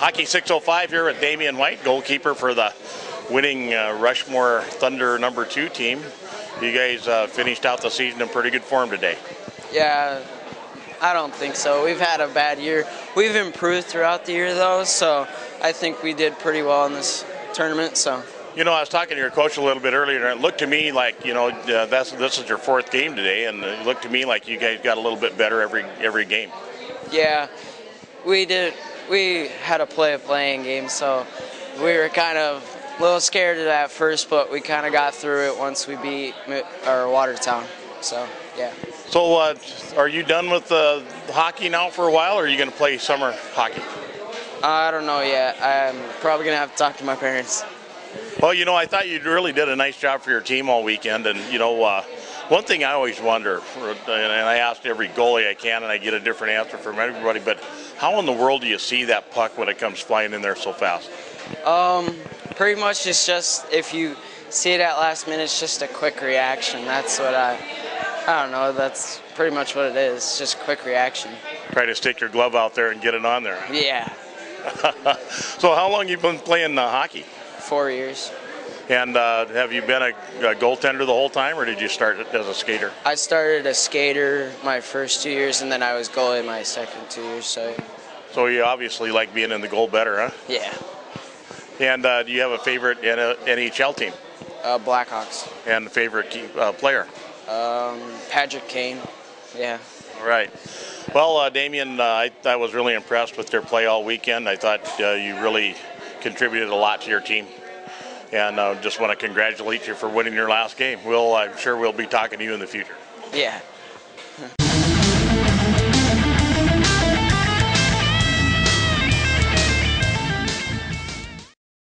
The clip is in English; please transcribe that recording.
Hockey 605 here with Damion White, goalkeeper for the winning uh, Rushmore Thunder number two team. You guys uh, finished out the season in pretty good form today. Yeah, I don't think so. We've had a bad year. We've improved throughout the year, though, so I think we did pretty well in this tournament. So. You know, I was talking to your coach a little bit earlier, and it looked to me like you know uh, that's this is your fourth game today, and it looked to me like you guys got a little bit better every every game. Yeah, we did. We had a play of playing game, so we were kind of a little scared of that first, but we kind of got through it once we beat our Watertown. So yeah. So, uh, are you done with uh, hockey now for a while, or are you going to play summer hockey? I don't know yet. I'm probably going to have to talk to my parents. Well, you know, I thought you really did a nice job for your team all weekend, and you know, uh, one thing I always wonder, and I ask every goalie I can, and I get a different answer from everybody, but how in the world do you see that puck when it comes flying in there so fast? Um, pretty much it's just if you see it at last minute, it's just a quick reaction. That's what I, I don't know. That's pretty much what it is. It's just quick reaction. Try to stick your glove out there and get it on there. Yeah. so how long you been playing uh, hockey? Four years. And uh, have you been a, a, goaltender the whole time, or did you start as a skater? I started a skater my first two years, and then I was goalie my second two years. So. So you obviously like being in the goal better, huh? Yeah. And uh, do you have a favorite NHL team? Uh, Blackhawks. And favorite uh, player? Um, Patrick Kane. Yeah. All right. Well, uh, Damion, uh, I, I, was really impressed with their play all weekend. I thought uh, you really contributed a lot to your team and uh, just want to congratulate you for winning your last game. We'll, I'm sure we'll be talking to you in the future. Yeah.